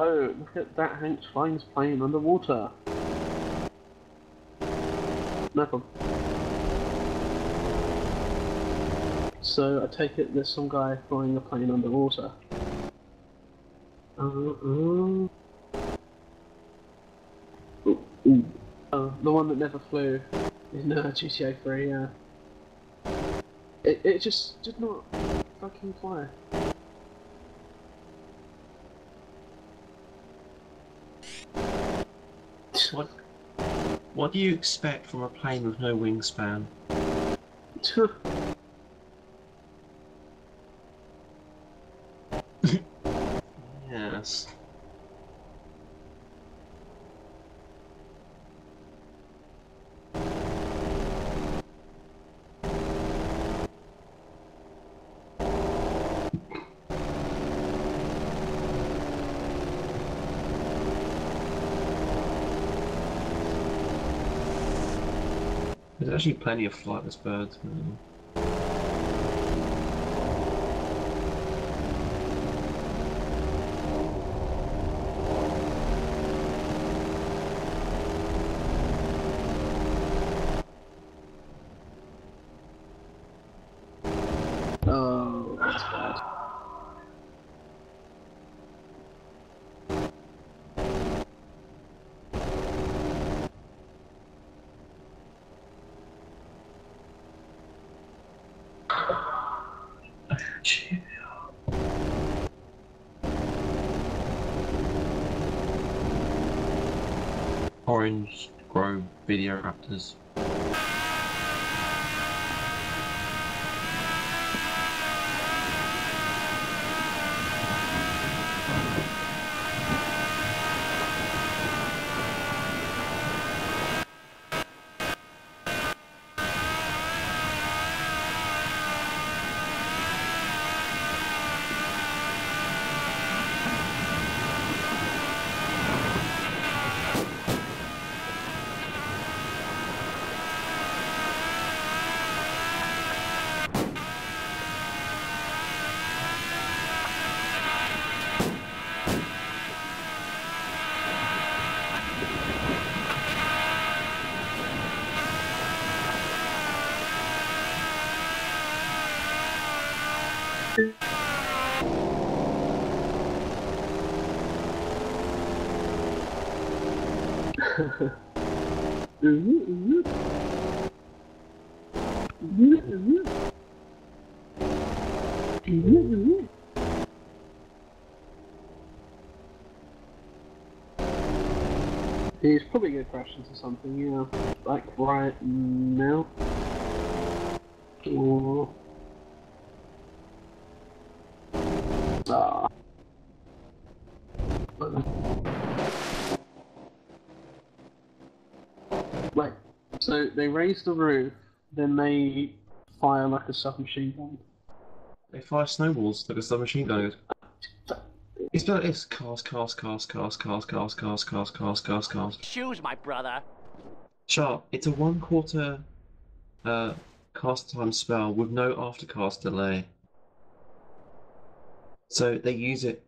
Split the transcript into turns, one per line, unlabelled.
Oh, look at that Hank's flying plane underwater. No problem. So I take it there's some guy flying a plane underwater. Uh, uh. Ooh. Oh, the one that never flew in uh, GTA 3, yeah. It, it just did not fucking fly.
What? What do you expect from a plane with no wingspan? Yes. There's actually plenty of flightless birds. Orange Grove Video Raptors.
He's probably gonna crash into something, yeah. Like right now. Or... Wait, so they raise the roof, then they fire like a submachine gun.
They fire snowballs like a submachine gun. It's like this: cars, cars, cars, cars, cars, cars, cars, cars, cars, cars, cars.
Shoes, my brother.
Sharp. It's a one quarter uh, cast time spell with no aftercast delay. So they use it